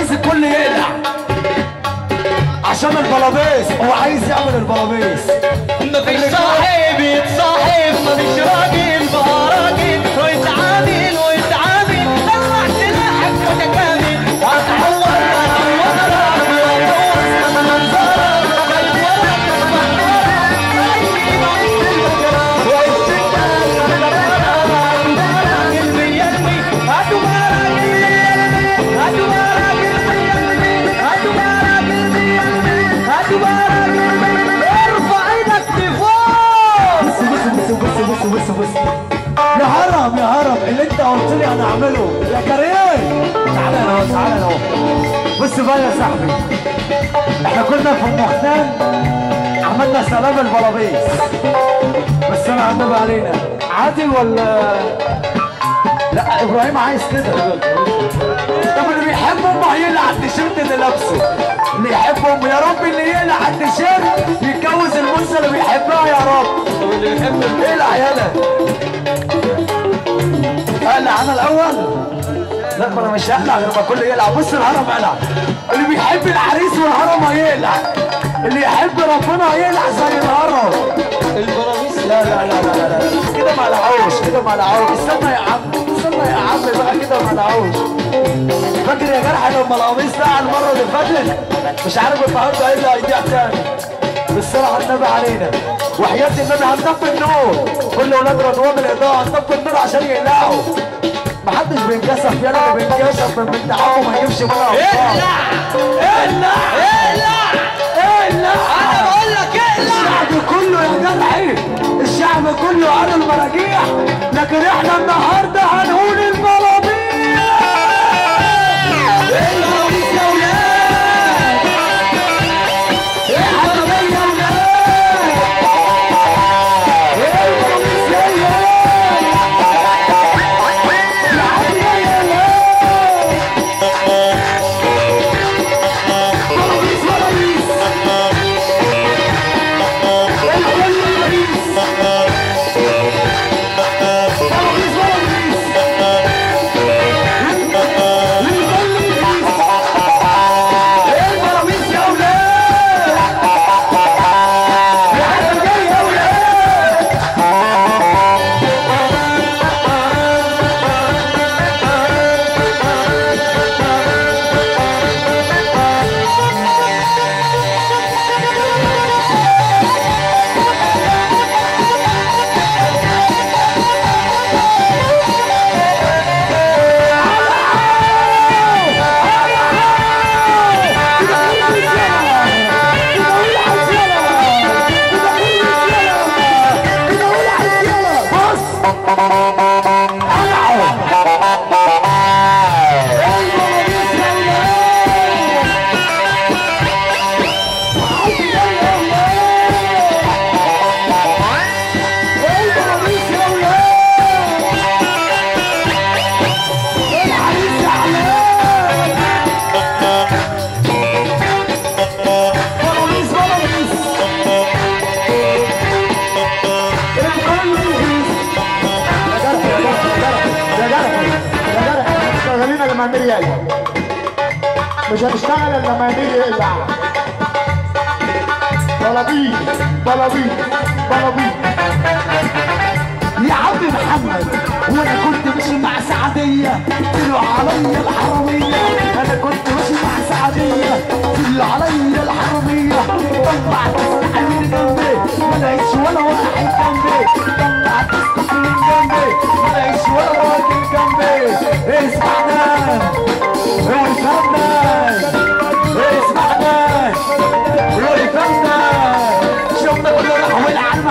عايز الكل يقلع. عشان البلابيس هو عايز يعمل البلابيس. مفيش صاحب يتصاحب مفيش راجل براجل ويتعامل ويتعامل قلت لي أنا أعمله. يا كريم. تعالى أنا اهو تعالى أنا اهو بص بقى يا صاحبي. إحنا كنا في المختان عملنا سلام البلابيس. بس أنا عندنا علينا. عادل ولا؟ لا إبراهيم عايز كده. طب اللي بيحب أمه هيقلع التيشيرت اللي لابسه. اللي يحب أمه. يا رب اللي يقلع التيشيرت يتجوز الموسى اللي بيحبها يا رب. واللي بيحب اقلع يلا اقلع أنا الأول. لا ما أنا مش هقلع غير ما كله يقلع بص الهرم قلع اللي بيحب العريس والهرم هيقلع اللي يحب ربنا هيقلع زي الهرم. البراميس لا لا لا لا لا. كده ما لعوش كده ما لعوش استنى يا عم استنى يا عم بقى كده ما لعوش فاكر يا جرح لما القميص ده على المرة اللي فاتت؟ مش عارف النهارده إيه اللي هيضيع تاني. بالصراحه النبي علينا. وحياة النبي هنطفي النور. كل ولاد رضوان الإضاءة هنطفي النور عشان يقلعوا. محدش بينكسف يلا اللي بينكسف من بنت عمه ما يجيبش منها اقلع اقلع اقلع اقلع أنا بقول لك اقلع الشعب كله يا جدعي الشعب كله قال المراجيح لكن إحنا النهارده شغالين لما يقلع مش هنشتغل الا لما امير يقلع بلابيس بلابيس بلابيس يا عم محمد وأنا كنت ماشي مع سعدية طلعوا عليا الحرامية.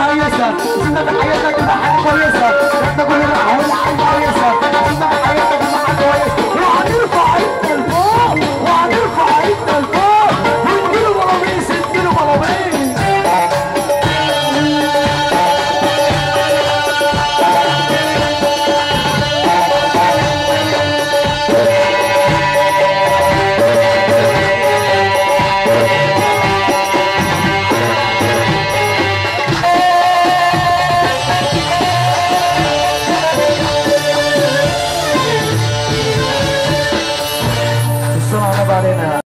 ¡Ay, ay, ay! ¡Ay, ay, ay! ¡Ay, ay, ay! ¡Ay, ay, ay! ¡Ay, ay, ay! ¡Ay, ay, ay! ¡Ay,